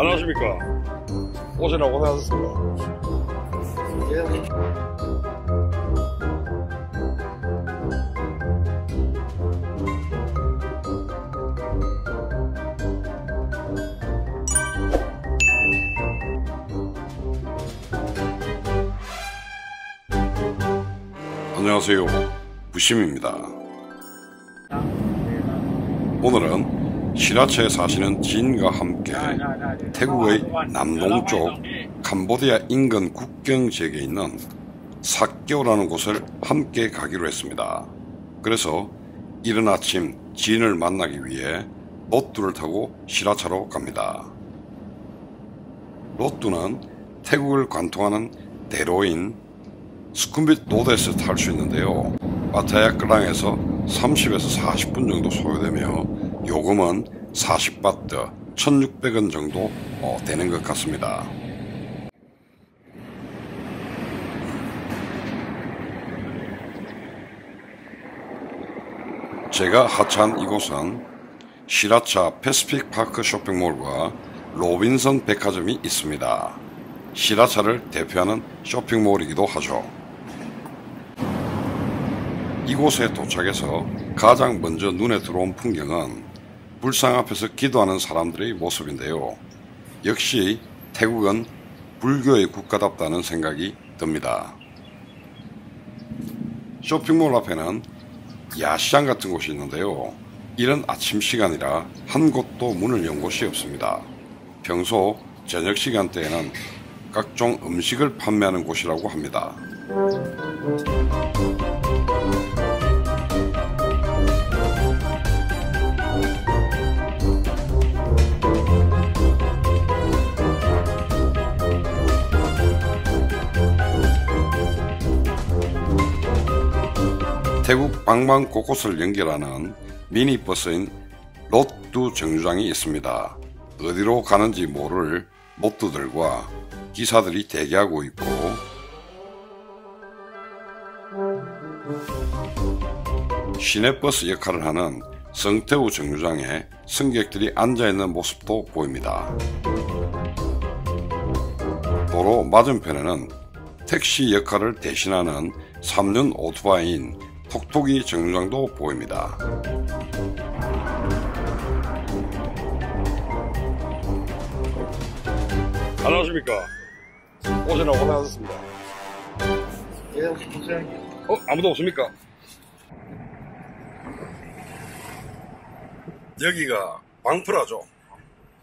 안녕하십니까. 오시나 고생하셨습니다. 안녕하세요. 부심입니다. 오늘은 시라차에 사시는 진과 함께 태국의 남동쪽 캄보디아 인근 국경 지역에 있는 사깨오라는 곳을 함께 가기로 했습니다. 그래서 이른 아침 진을 만나기 위해 로뚜를 타고 시라차로 갑니다. 로뚜는 태국을 관통하는 대로인 스쿰빗 로드에서 탈 수 있는데요. 마타야 크랑에서 30에서 40분 정도 소요되며 요금은 40바트 1600원 정도 어, 되는 것 같습니다. 제가 하차한 이곳은 시라차 패스픽 파크 쇼핑몰과 로빈선 백화점이 있습니다. 시라차를 대표하는 쇼핑몰이기도 하죠. 이곳에 도착해서 가장 먼저 눈에 들어온 풍경은 불상 앞에서 기도하는 사람들의 모습인데요. 역시 태국은 불교의 국가답다는 생각이 듭니다. 쇼핑몰 앞에는 야시장 같은 곳이 있는데요. 이른 아침 시간이라 한 곳도 문을 연 곳이 없습니다. 평소 저녁 시간대에는 각종 음식을 판매하는 곳이라고 합니다. 태국 방방 곳곳을 연결하는 미니버스인 로뚜 정류장이 있습니다. 어디로 가는지 모를 로뚜들과 기사들이 대기하고 있고 시내버스 역할을 하는 성태우 정류장에 승객들이 앉아있는 모습도 보입니다. 도로 맞은편에는 택시 역할을 대신하는 3륜 오토바이인 톡톡이 정류장도 보입니다. 안녕하십니까. 오시나 고생하셨습니다. 예, 고생. 어? 아무도 없습니까? 여기가 방프라죠.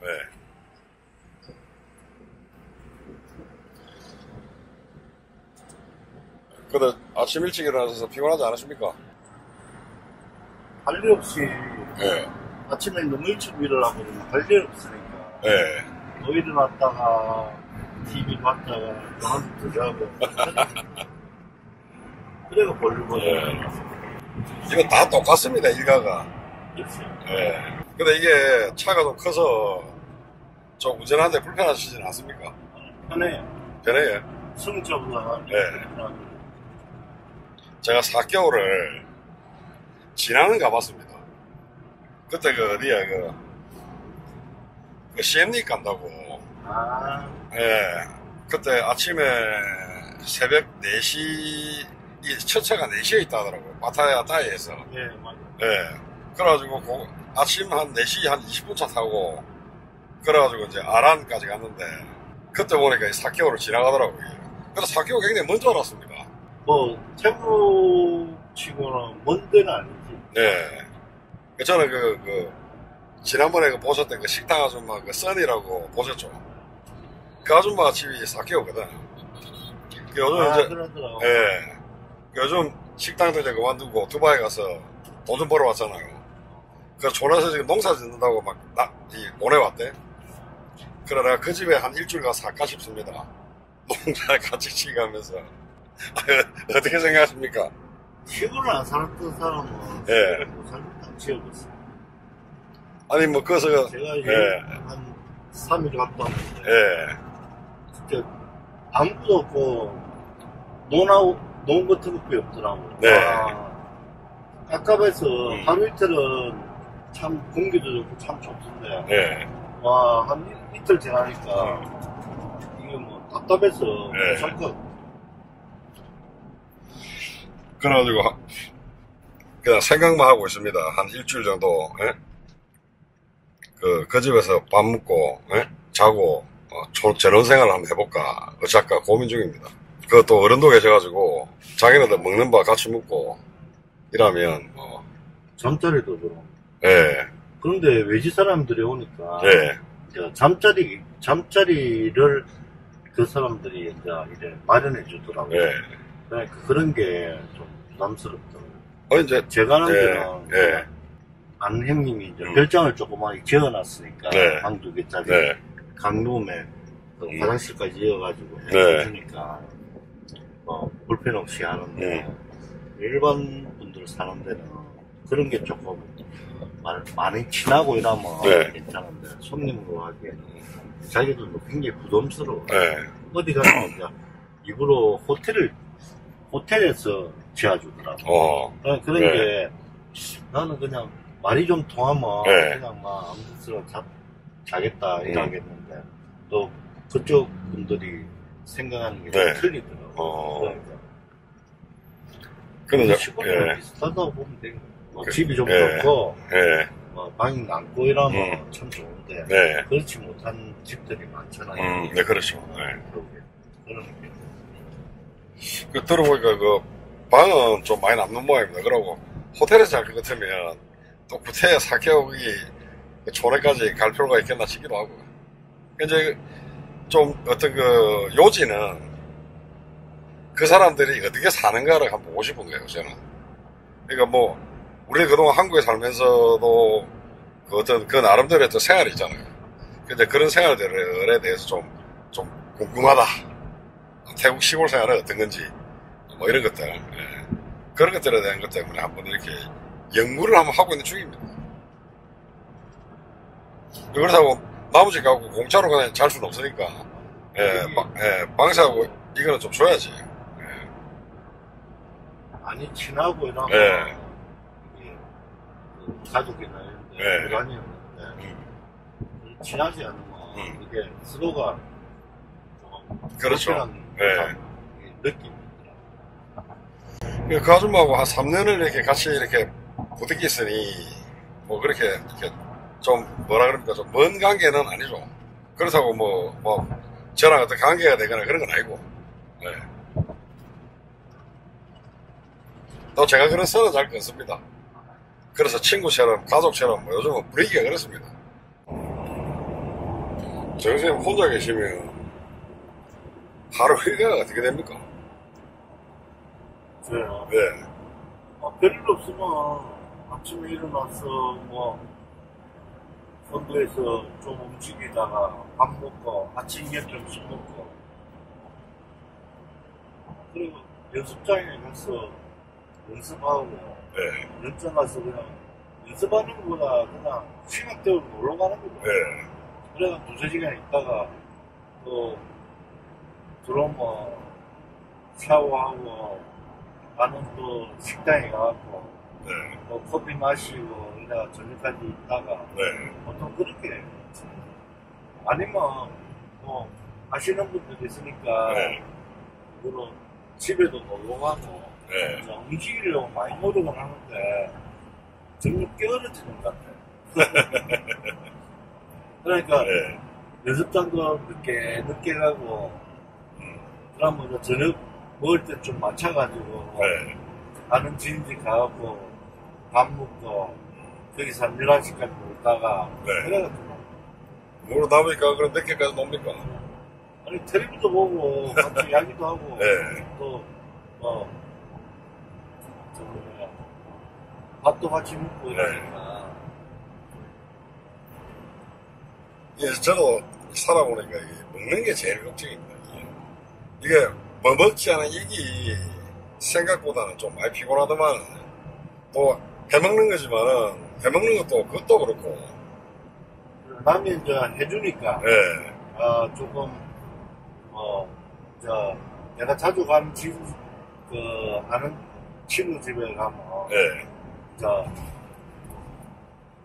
네. 근데 아침 일찍 일어나셔서 피곤하지 않으십니까? 할 일 없이 네. 아침에 너무 일찍 일어나고 할 일 없으니까 네. 너 일어났다가 TV 봤다가 나한테 들어가고 그래가 볼일보다 네. 이거 다 똑같습니다, 일가가. 있어요. 예. 근데 이게 차가 좀 커서 좀 운전하는데 불편하시진 않습니까? 편해. 편해요. 승차보다 네. 제가 4개월을 지나는 가봤습니다. 그때 그 어디야 그, 그 CMD 간다고. 아, 예. 그때 아침에 새벽 4시 이첫 차가 4시에 있다 하더라고요. 파타야 타이에서. 예, 맞아. 예. 그래가지고 고- 아침 한 4시 한 20분 차 타고 그래가지고 이제 아란까지 갔는데 그때 보니까 4개월을 지나가더라고요. 그래서 4개월 굉장히 먼줄 알았습니다. 뭐, 태국 치고는 먼 데는 아니지. 네. 그 저는 그, 그, 지난번에 그 보셨던 그 식당 아줌마 그 써니라고 보셨죠? 그 아줌마 집이 4개월거든. 그 요즘 아, 이제, 그러더라고. 예. 그 요즘 식당도 이제 그만두고 두바이 가서 돈 좀 벌어 왔잖아요. 그 졸아서 지금 농사 짓는다고 막, 나, 이, 보내 왔대. 그래, 내가 그 집에 한 일주일 가서 살까 싶습니다. 농사 같이 치가면서. 어떻게 생각하십니까? 시골을 안 살았던 사람은 예. 못 살겠다 지역이었어. 아니, 뭐, 그래서, 제가 예. 한 3일 갔다 왔는데 예. 진짜 아무것도 없고 논하고 논 같은 것도 없더라고. 네. 아, 깝깝해서 음. 하루 이틀은 참 공기도 좋고 참 좋던데 예. 와한 이틀 지나니까 이게 뭐 답답해서 네. 잠깐 그래가지고 하- 그냥 생각만 하고 있습니다. 한 일주일 정도. 예? 그, 그 집에서 밥 먹고 예? 자고 어, 조- 재론 생활을 한번 해볼까 어쩔까 고민 중입니다. 그것도 어른도 계셔가지고 자기네들 먹는 밥 같이 먹고 이러면 뭐 잠자리도 들어. 예, 그런데 외지 사람들이 오니까 예, 이제 잠자리 잠자리를 그 사람들이 이제 이래 마련해 주더라고요. 예. 그러니까 그런 게좀 부담스럽더라고요. 어 이제 제가 하는 예, 데는 예. 안 형님이 이제 음. 별장을 조그맣게 지어놨으니까 네. 방 두 개짜리 네, 강룸에 그 음. 화장실까지 이어가지고 네. 해주니까 어, 불편 없이 하는데 음. 일반 분들 사는 데는 그런 게 조금 말- 많이 친하고 이러면 네. 괜찮은데 손님으로 하기에는 자기들도 굉장히 부담스러워. 예, 어디 가면 그냥 일부러 호텔을 호텔에서 지어주더라고. 어, 그런 그런 네. 게 나는 그냥 말이 좀 통하면 네. 그냥 막 아무 데나 자, 자겠다 음. 이러겠는데 또 그쪽 분들이 생각하는 게 네. 좀 틀리더라고. 어. 그러니까 근데 시골이랑 예, 비슷하다고 보면 돼. 뭐 그- 집이 좀 예. 좋고 예, 뭐 방이 남고 이러면 음. 참 좋은데 네, 그렇지 못한 집들이 많잖아요. 음, 네 그렇죠. 예. 그러게. 그런 게. 그 들어보니까 그 방은 좀 많이 남는 모양입니다. 그러고 호텔에서 잘 것 같으면 또 구태에 사케오기 그 촌에까지 갈 필요가 있겠나 싶기도 하고. 이제 좀 어떤 그 요지는 그 사람들이 어떻게 사는가를 한번 보고 싶은 거예요, 저는. 그러니까 뭐, 우리 그동안 한국에 살면서도 그 어떤 그 나름대로 어떤 생활이 있잖아요. 근데 그런 생활들에 대해서 좀, 좀 궁금하다. 태국 시골 생활은 어떤 건지 뭐 이런 것들 예. 그런 것들에 대한 것 때문에 한번 이렇게 연구를 한번 하고 있는 중입니다. 그렇다고 나머지 가고 공짜로 그냥 잘 수는 없으니까 예, 바- 예, 방사하고 이거는 좀 줘야지. 많이 친하고 이러면 예. 그 가족이나 이런 데 예. 불안이었는데 친하지 않으면 음. 이게 서로가 그렇죠. 불편한 예. 듯한 느낌이 있더라고요. 그 아줌마하고 한 3년을 이렇게 같이 이렇게 부득이 있으니 뭐 그렇게 이렇게 좀 뭐라 그럽니까 좀 먼 관계는 아니죠. 그렇다고 뭐 뭐 저랑 어떤 관계가 되거나 그런 건 아니고. 예. 또 제가 그런 선을 잘 끊습니다. 그래서 친구처럼 가족처럼 뭐 요즘은 분위기가 그렇습니다. 저 선생님 혼자 계시면 하루 일과가 어떻게 됩니까? 그래요. 네. 아, 별일 없으면 아침에 일어나서 뭐 선도에서 좀 움직이다가 밥 먹고 아침 점심 먹고 그리고 연습장에 가서 연습하고 네. 연장 가서 그냥 연습하는 것보다 그냥 시간 때우러 놀러 가는 거죠. 네. 그래가 두세 시간 있다가 또 들어오면 샤워하고 나는 또 식당에 가갖고 네. 뭐 커피 마시고 이나 저녁까지 있다가 네. 보통 그렇게. 아니면 뭐 아시는 분들 있으니까 네. 그로 집에도 놀러 가고 네. 움직이려고 많이 노력을 하는데 점점 깨어러지는 것 같아요. 그러니까 네. 연습장도 늦게 늦게 가고 음. 그러면 저녁 먹을 때 좀 맞춰가지고 네. 아는 지인집 가갖고 밥 먹고 거기서 한 11시까지 놀다가 네. 그래가지고 모르 나보니까 그럼 몇 개까지 놉니까? 아니 텔레비도 보고 같이 이야기도 하고 네. 또뭐 밥도 같이 먹고 네. 이러니까 예, 저도 살아보니까 먹는 게 제일 걱정입니다. 이게 뭐 먹지 않은 이기 생각보다는 좀 많이 피곤하더만. 또 해먹는 거지만은 해먹는 것도 그것도 그렇고. 남이 이제 해주니까 예, 아, 조금, 어, 저, 내가 자주 가는 집, 그, 아는 친구 집에 가면, 예, 저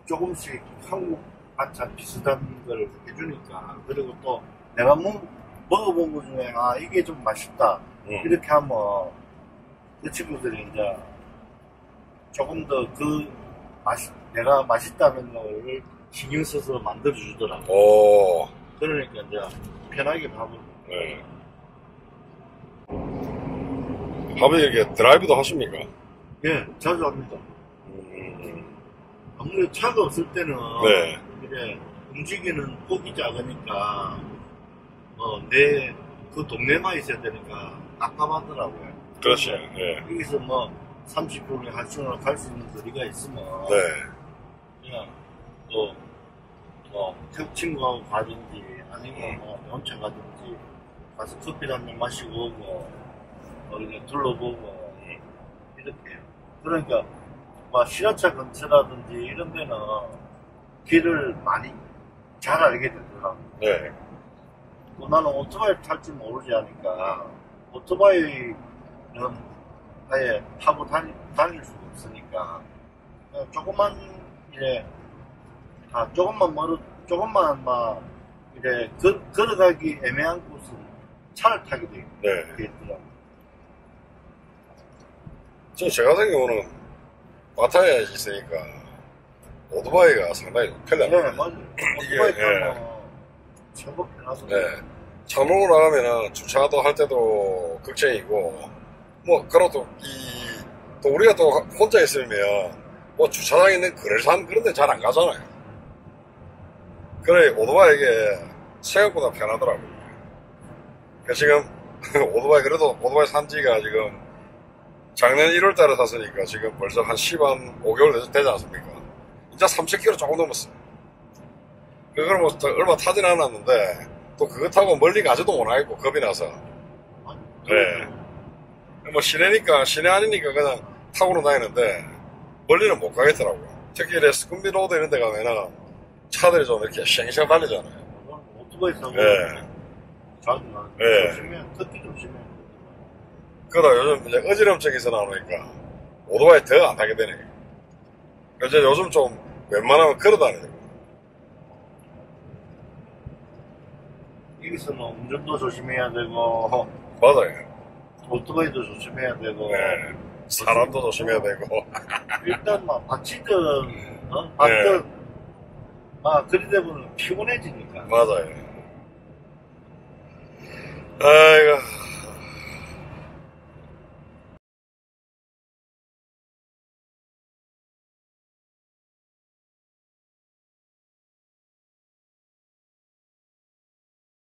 조금씩 한국 반찬 비슷한 걸 해주니까 그리고 또 내가 먹, 먹어본 것 중에 아 이게 좀 맛있다 음. 이렇게 하면 그 친구들이 이제 조금 더 그 맛이 내가 맛있다는 걸 신경 써서 만들어 주더라고. 오, 그러니까 이제 편하게 밥을 네. 아버지 이렇게 드라이브도 하십니까? 예 자주 합니다. 음, 아무래도 차가 없을 때는 네. 이래 움직이는 폭이 작으니까 어, 내 그 동네만 있어야 되니까 깝깝하더라고요. 그렇지. 예. 여기서 뭐 30분에 한 시간을 갈수 있는 거리가 있으면 네. 그냥 또, 뭐, 친구하고 가든지, 아니면 뭐, 혼자 가든지, 가서 커피 한잔 마시고 뭐, 이렇게 둘러보고, 이렇게. 그러니까, 뭐, 시라차 근처라든지 이런 데는 길을 많이 잘 알게 되더라고. 네. 또 나는 오토바이 탈 줄 모르지 하니까, 오토바이는 아예 타고 다니, 다닐 수가 없으니까, 조금만, 이래, 아, 조금만 멀어, 조금만 막, 이래, 걸, 걸어가기 애매한 곳은 차를 타게 돼, 네. 돼 있더라고. 저, 저 같은 경우는 마타에 있으니까 오토바이가 상당히 네, 편리합니다. 맞아요. 이게, 오토바이 예. 타면 최고 편하더라고. 네. 장롱으로 나가면은 주차도 할 때도 걱정이고, 뭐, 그래도 이, 또 우리가 또 혼자 있으면, 뭐 주차장 있는 거래산 그런 데 잘 안 가잖아요. 그래, 오토바이 이게 생각보다 편하더라고요. 그 지금, 오토바이, 그래도 오토바이 산 지가 지금 작년 1월 달에 샀으니까 지금 벌써 한 10한 5개월 되지 않습니까? 이제 30km 조금 넘었어요. 그걸 뭐또 얼마 타진 않았는데 또 그거 타고 멀리 가지도 못하겠고 겁이 나서 네. 뭐 시내니까 시내 아니니까 그냥 타고는 다니는데 멀리는 못 가겠더라고요. 특히 스쿰빗 로드 이런 데 가면은 차들이 좀 이렇게 쌩쌩 달리잖아요. 오토바이 타고 네. 자주 나. 네. 조심해, 특히 조심해. 그러다 요즘 이제 어지럼증이 있어 나오니까 오토바이 더 안 타게 되네. 그래서 요즘 좀 웬만하면 걸어 다니 고. 여기서는 운전도 조심해야 되고, 맞아요. 오토바이도 조심해야 되고, 네. 사람도 조심해야 되고. 일단 막 다치든, 어? 맞든, 네. 막 그리 되면 피곤해지니까. 맞아요. 아이고,